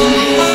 Christmas.